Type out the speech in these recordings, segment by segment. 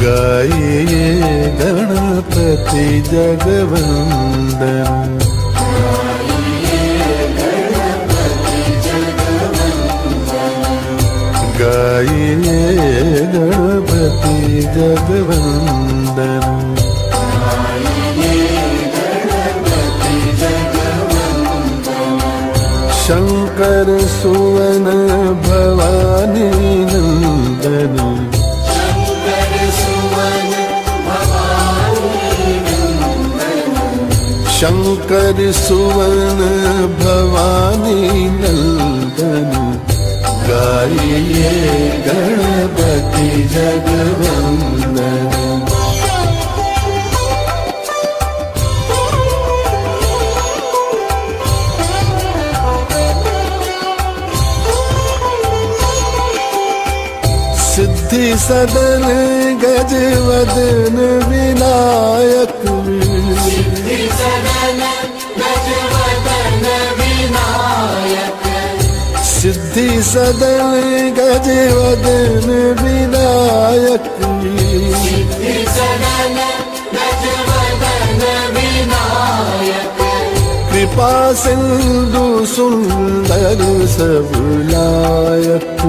गाये गणपति जगवंदन गाये गणपति जगवंदन गाइए गणपति जगवंदन शङ्कर सुवन भवानी नन्दन। शङ्कर सुवन भवानी नन्दन। गाये गणपति जगवन्दन सिद्धि सदन गजवदन विनायक सिद्धि सदन गजवदन विनायक कृपा सिंधु सुंदर सब लायक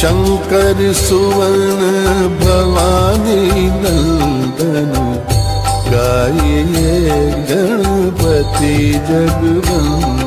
शङ्कर सुवन भवानी नन्दन गाये गणपति जगवन्दन गाये